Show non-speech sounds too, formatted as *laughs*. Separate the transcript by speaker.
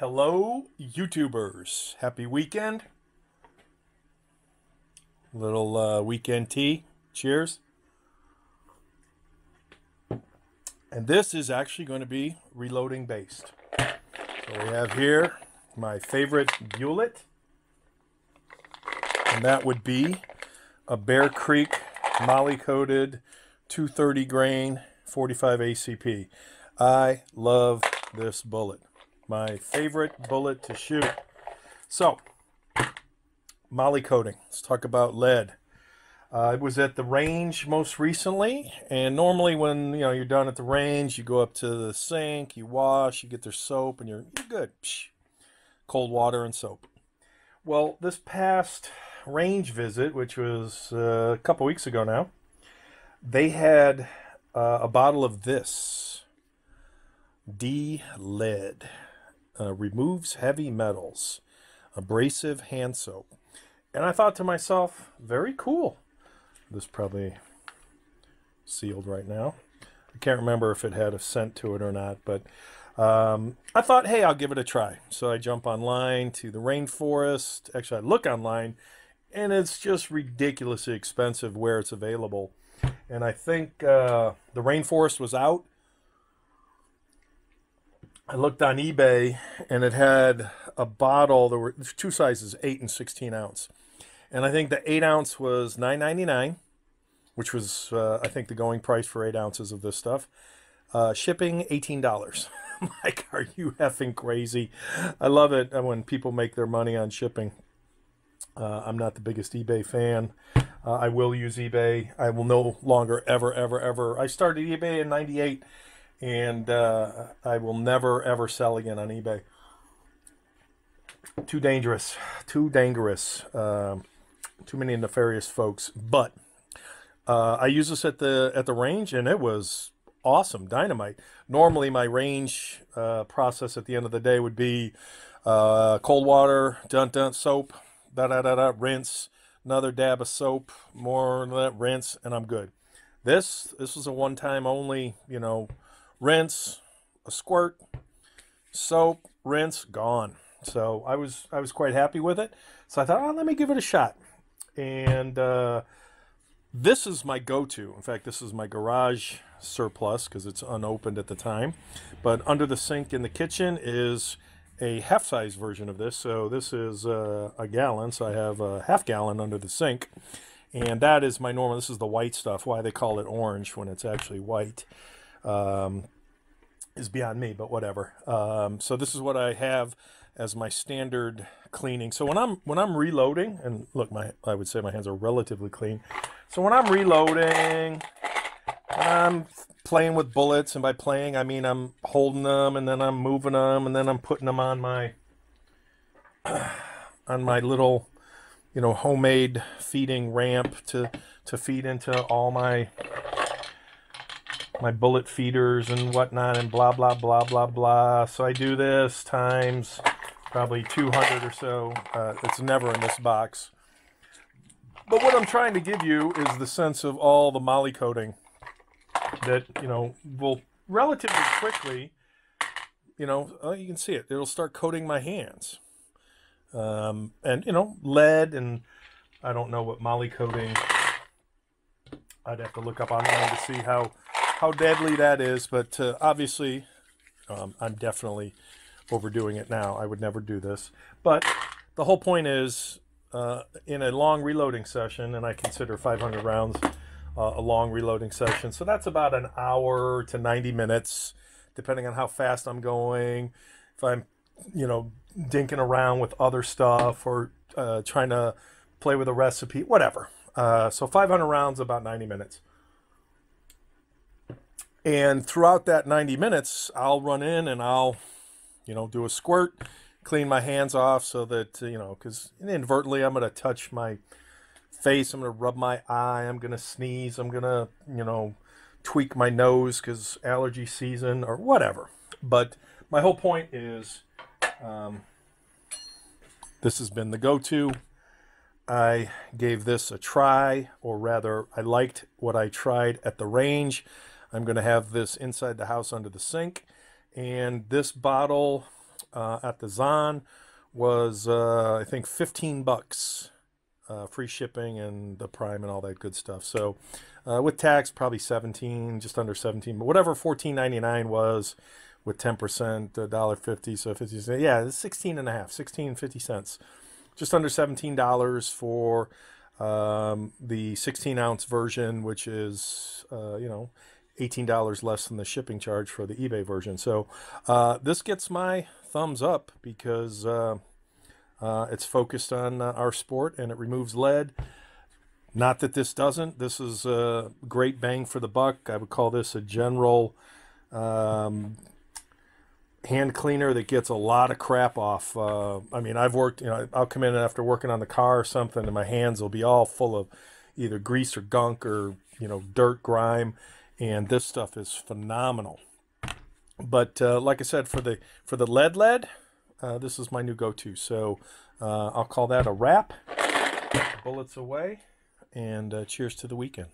Speaker 1: Hello, YouTubers. Happy weekend. Little uh, weekend tea. Cheers. And this is actually going to be reloading based. So we have here my favorite Bulet. And that would be a Bear Creek Moly coated 230 grain 45 ACP. I love this bullet. My favorite bullet to shoot. So, moly coating. Let's talk about lead. Uh, I was at the range most recently, and normally when you know you're done at the range, you go up to the sink, you wash, you get their soap, and you're, you're good. Psh, cold water and soap. Well, this past range visit, which was uh, a couple weeks ago now, they had uh, a bottle of this D lead. Uh, removes heavy metals, abrasive hand soap. And I thought to myself, very cool. This probably sealed right now. I can't remember if it had a scent to it or not, but um, I thought, hey, I'll give it a try. So I jump online to the rainforest. Actually, I look online, and it's just ridiculously expensive where it's available. And I think uh, the rainforest was out. I looked on eBay, and it had a bottle. There were two sizes, eight and sixteen ounce, and I think the eight ounce was nine ninety nine, which was uh, I think the going price for eight ounces of this stuff. Uh, shipping eighteen dollars. *laughs* like, are you effing crazy? I love it when people make their money on shipping. Uh, I'm not the biggest eBay fan. Uh, I will use eBay. I will no longer ever, ever, ever. I started eBay in '98, and uh, I will never, ever sell again on eBay. Too dangerous. Too dangerous. Um, too many nefarious folks. But uh, I use this at the at the range, and it was awesome, dynamite. Normally, my range uh, process at the end of the day would be uh, cold water, dun dun soap, da da da da, rinse, another dab of soap, more that, rinse, and I'm good. This this was a one time only, you know, rinse, a squirt, soap, rinse, gone. So I was I was quite happy with it. So I thought, oh, let me give it a shot. And uh, this is my go-to. In fact, this is my garage surplus because it's unopened at the time. But under the sink in the kitchen is a half-size version of this. So this is uh, a gallon. So I have a half gallon under the sink. And that is my normal. This is the white stuff. Why they call it orange when it's actually white um, is beyond me, but whatever. Um, so this is what I have as my standard cleaning. So when I'm when I'm reloading, and look, my I would say my hands are relatively clean. So when I'm reloading, I'm playing with bullets, and by playing I mean I'm holding them, and then I'm moving them, and then I'm putting them on my *clears throat* on my little you know homemade feeding ramp to to feed into all my my bullet feeders and whatnot and blah blah blah blah blah. So i do this times probably 200 or so. Uh, it's never in this box. But what i'm trying to give you is the sense of all the moly coating that you know will relatively quickly you know uh, you can see it. It'll start coating my hands. Um, and you know lead and I don't know what moly coating. I'd have to look up online to see how how deadly that is, but uh, obviously um, I'm definitely overdoing it now. I would never do this, but the whole point is uh, in a long reloading session, and I consider 500 rounds uh, a long reloading session, so that's about an hour to 90 minutes, depending on how fast I'm going. If I'm you know dinking around with other stuff or uh, trying to play with a recipe, whatever. Uh, so 500 rounds, about 90 minutes. And throughout that 90 minutes, I'll run in and I'll, you know, do a squirt, clean my hands off so that, you know, because inadvertently I'm going to touch my face, I'm going to rub my eye, I'm going to sneeze, I'm going to, you know, tweak my nose because allergy season or whatever. But my whole point is um, this has been the go-to. I gave this a try, or rather, I liked what I tried at the range. I'm going to have this inside the house under the sink. And this bottle uh, at the Zon was uh, I think 15 bucks, uh, free shipping and the Prime and all that good stuff. So uh, with tax, probably 17, just under 17, but whatever 14.99 was with 10%, a dollar 50, so 50 cents. Yeah, it's 16 and a half, 16 50 cents, just under 17 dollars for um, the 16 ounce version, which is uh, you know $18 less than the shipping charge for the eBay version. So uh, this gets my thumbs up because uh, uh, it's focused on uh, our sport and it removes lead. Not that this doesn't. This is a great bang for the buck. I would call this a general um, hand cleaner that gets a lot of crap off. Uh, I mean, I've worked, you know, I'll come in after working on the car or something, and my hands will be all full of either grease or gunk or, you know, dirt, grime and this stuff is phenomenal. But uh, like I said, for the for the lead lead, uh, this is my new go-to. So uh, I'll call that a wrap. Bullets away, and uh, cheers to the weekend.